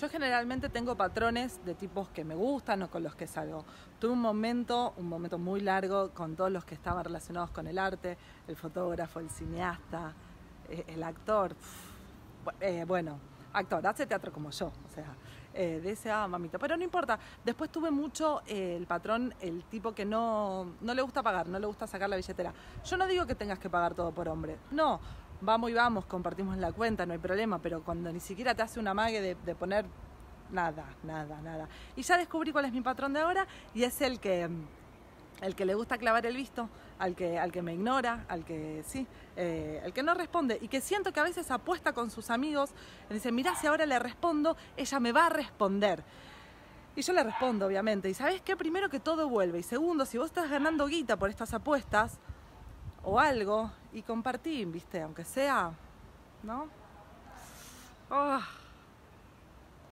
Yo generalmente tengo patrones de tipos que me gustan o con los que salgo. Tuve un momento, un momento muy largo con todos los que estaban relacionados con el arte, el fotógrafo, el cineasta, eh, el actor. Eh, bueno, actor, hace teatro como yo, o sea, eh, ah, mamita. Pero no importa, después tuve mucho el patrón, el tipo que no, no le gusta pagar, no le gusta sacar la billetera. Yo no digo que tengas que pagar todo por hombre, no, vamos y vamos, compartimos la cuenta, no hay problema, pero cuando ni siquiera te hace una mague de, poner nada, nada, nada. Y ya descubrí cuál es mi patrón de ahora y es el que el que le gusta clavar el visto, al que, al que me ignora, al que sí, eh, el que no responde y que siento que a veces apuesta con sus amigos y dice, mira, si ahora le respondo, ella me va a responder. Y yo le respondo, obviamente. Y sabes qué? Primero que todo vuelve. Y segundo, si vos estás ganando guita por estas apuestas, o algo y compartí, ¿viste? Aunque sea, ¿no? Oh.